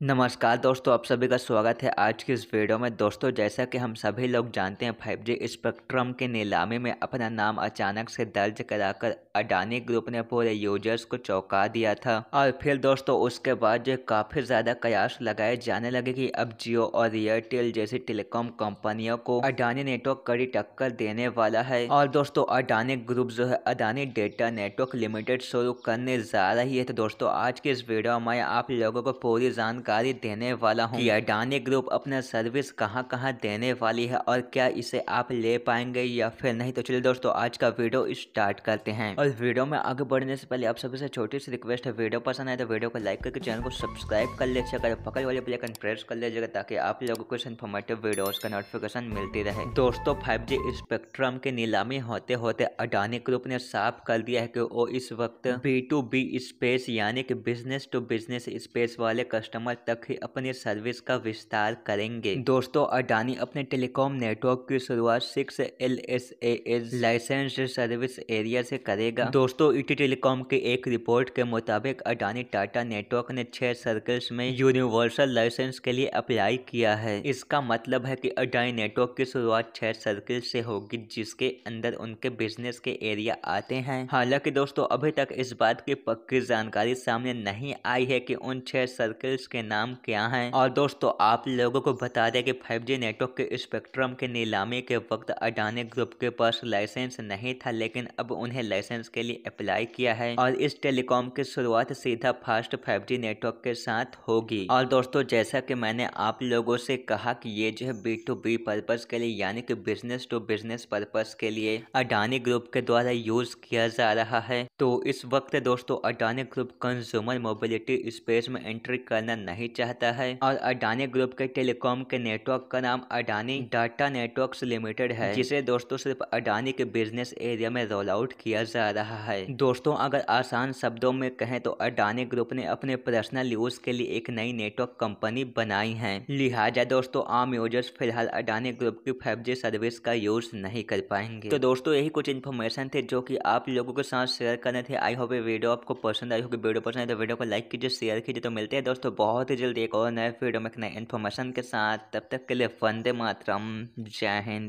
नमस्कार दोस्तों, आप सभी का स्वागत है आज की इस वीडियो में। दोस्तों, जैसा कि हम सभी लोग जानते हैं 5G स्पेक्ट्रम के नीलामी में अपना नाम अचानक से दर्ज कराकर अडानी ग्रुप ने पूरे यूज़र्स को चौंका दिया था। और फिर दोस्तों, उसके बाद जो काफ़ी ज़्यादा कयास लगाए। जाने लगे कि अब जियो और एयरटेल जैसी टेलीकॉम कंपनियों को अडानी नेटवर्क कड़ी टक्कर देने वाला है। और दोस्तों, अडानी ग्रुप जो है, अडानी डेटा नेटवर्क लिमिटेड शुरू करने जा रही है। तो दोस्तों, आज की इस वीडियो में आप लोगों को पूरी जानकारी जानकारी देने वाला हूँ। कि अडानी ग्रुप अपना सर्विस कहाँ कहाँ देने वाली है और क्या इसे आप ले पाएँगे या फिर नहीं। तो चलिए दोस्तों आज का वीडियो स्टार्ट करते हैं। और वीडियो में आगे बढ़ने से पहले आप सभी से छोटी सी रिक्वेस्ट है वीडियो पसंद आए तो वीडियो को लाइक करके चैनल को सब्सक्राइब कर लीजिएगा पकड़ वाले प्लेकन प्रेस कर लीजिएगा ताकि आप लोगों को इन्फॉर्मेटिव वीडियोज़ का नोटिफिकेशन मिलती रहे। दोस्तों फाइव स्पेक्ट्रम की नीलामी होते होते अडानी ग्रुप ने साफ़ कर दिया है कि वो इस वक्त बी टू बी स्पेस यानी कि बिज़नेस टू बिज़नेस स्पेस वाले कस्टमर तक ही अपनी सर्विस का विस्तार करेंगे। दोस्तों, अडानी अपने टेलीकॉम नेटवर्क की शुरुआत six L S S licence service area से करेगा। दोस्तों इटी टेलीकॉम की एक रिपोर्ट के मुताबिक अडानी टाटा नेटवर्क ने छह सर्कल्स में यूनिवर्सल लाइसेंस के लिए अप्लाई किया है। इसका मतलब है कि अडानी नेटवर्क की शुरुआत छह सर्कल से होगी, जिसके अंदर उनके बिज़नेस के एरिया आते हैं। हालाँकि दोस्तों, अभी तक इस बात की पक्की जानकारी सामने नहीं आई है कि उन छह सर्कल्स के नाम क्या हैं? और दोस्तों, आप लोगों को बता दें कि 5G नेटवर्क के स्पेक्ट्रम के नीलामी के वक्त अडानी ग्रुप के पास लाइसेंस नहीं था, लेकिन अब उन्हें लाइसेंस के लिए अप्लाई किया है और इस टेलीकॉम की शुरुआत सीधा फास्ट 5G नेटवर्क के साथ होगी। और दोस्तों, जैसा कि मैंने आप लोगों से कहा कि ये जो है बी टू बी पर्पज के लिए, यानी कि बिज़नेस टू बिज़नेस पर्पज के लिए अडानी ग्रुप के द्वारा यूज़ किया जा रहा है। तो इस वक्त दोस्तों Adani group consumer mobility space में एंट्री करना नहीं नहीं चाहता है। और अडानी ग्रुप के टेलीकॉम के नेटवर्क का नाम अडानी डाटा नेटवर्क्स लिमिटेड है, जिसे दोस्तों सिर्फ़ अडानी के बिज़नेस एरिया में रोल आउट किया जा रहा है। दोस्तों, अगर आसान शब्दों में कहें तो अडानी ग्रुप ने अपने पर्सनल यूज़ के लिए एक नई नेटवर्क कंपनी बनाई है। लिहाजा दोस्तों, आम यूज़र्स फ़िलहाल अडानी ग्रुप की फाइव सर्विस का यूज़ नहीं कर पाएँगे। तो दोस्तों, यही कुछ इन्फॉर्मेशन थे जो की आप लोगों के साथ शेयर करने थे। आई होप ये वीडियो आपको पसंद आई होगी। वीडियो पसंद है तो वीडियो को लाइक कीजिए शेयर कीजिए। तो मिलते हैं दोस्तों, बहुत बहुत ही जल्दी एक और नए वीडियो में नए इन्फॉर्मेशन के साथ, तब तक के लिए वंदे मातरम, जय हिंद।